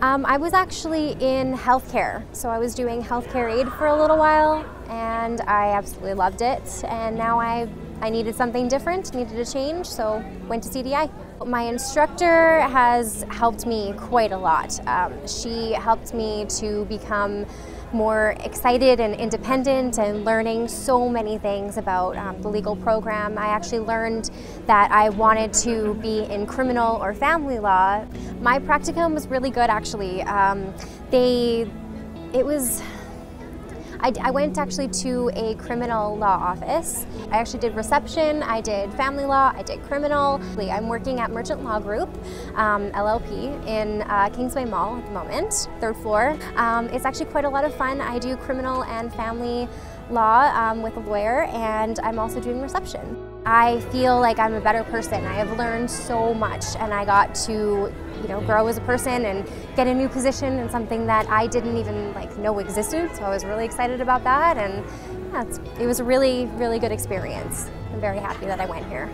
Um, I was actually in healthcare, so I was doing healthcare aid for a little while, and I absolutely loved it. And now I, I needed something different, needed a change, so went to CDI. My instructor has helped me quite a lot. Um, she helped me to become more excited and independent and learning so many things about um, the legal program. I actually learned that I wanted to be in criminal or family law. My practicum was really good actually. Um, they, it was, I, I, went actually to a criminal law office. I actually did reception, I did family law, I did criminal. I'm working at Merchant Law Group, um, LLP, in uh, Kingsway Mall at the moment, third floor. Um, it's actually quite a lot of fun. I do criminal and family law um, with a lawyer, and I'm also doing reception. I feel like I'm a better person. I have learned so much, and I got to, you know, grow as a person and get a new position and something that I didn't even like know existed. So I was really excited about that, and yeah, it was a really, really good experience. I'm very happy that I went here.